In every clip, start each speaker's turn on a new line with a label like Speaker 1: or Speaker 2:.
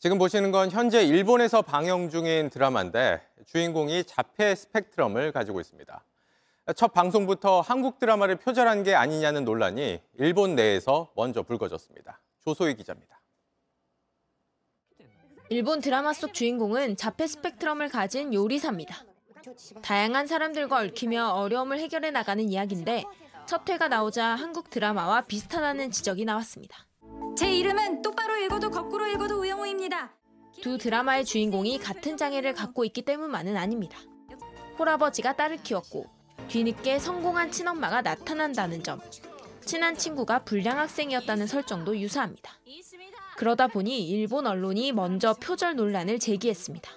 Speaker 1: 지금 보시는 건 현재 일본에서 방영 중인 드라마인데 주인공이 자폐 스펙트럼을 가지고 있습니다. 첫 방송부터 한국 드라마를 표절한 게 아니냐는 논란이 일본 내에서 먼저 불거졌습니다. 조소희 기자입니다.
Speaker 2: 일본 드라마 속 주인공은 자폐 스펙트럼을 가진 요리사입니다. 다양한 사람들과 얽히며 어려움을 해결해 나가는 이야기인데 첫 회가 나오자 한국 드라마와 비슷하다는 지적이 나왔습니다.
Speaker 3: 제 이름은 똑바로 읽어도 거꾸로 읽어도 우영우입니다.
Speaker 2: 두 드라마의 주인공이 같은 장애를 갖고 있기 때문만은 아닙니다. 홀아버지가 딸을 키웠고 뒤늦게 성공한 친엄마가 나타난다는 점, 친한 친구가 불량 학생이었다는 설정도 유사합니다. 그러다 보니 일본 언론이 먼저 표절 논란을 제기했습니다.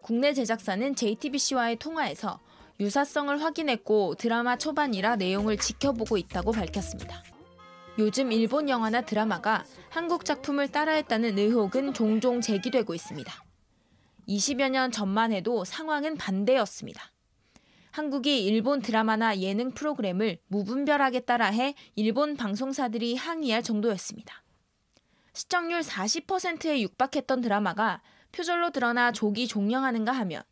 Speaker 2: 국내 제작사는 JTBC와의 통화에서 유사성을 확인했고 드라마 초반이라 내용을 지켜보고 있다고 밝혔습니다. 요즘 일본 영화나 드라마가 한국 작품을 따라했다는 의혹은 종종 제기되고 있습니다. 20여 년 전만 해도 상황은 반대였습니다. 한국이 일본 드라마나 예능 프로그램을 무분별하게 따라해 일본 방송사들이 항의할 정도였습니다. 시청률 40%에 육박했던 드라마가 표절로 드러나 조기 종영하는가 하면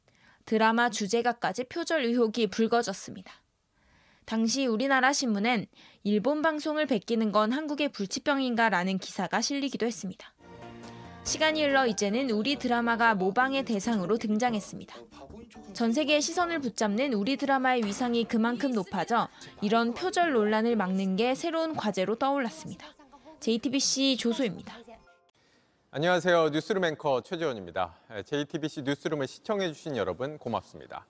Speaker 2: 드라마 주제가까지 표절 의혹이 불거졌습니다. 당시 우리나라 신문엔 일본 방송을 베끼는 건 한국의 불치병인가 라는 기사가 실리기도 했습니다. 시간이 흘러 이제는 우리 드라마가 모방의 대상으로 등장했습니다. 전 세계의 시선을 붙잡는 우리 드라마의 위상이 그만큼 높아져 이런 표절 논란을 막는 게 새로운 과제로 떠올랐습니다. JTBC 조소입니다.
Speaker 1: 안녕하세요. 뉴스룸 앵커 최재원입니다. JTBC 뉴스룸을 시청해주신 여러분 고맙습니다.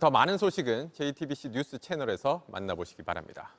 Speaker 1: 더 많은 소식은 JTBC 뉴스 채널에서 만나보시기 바랍니다.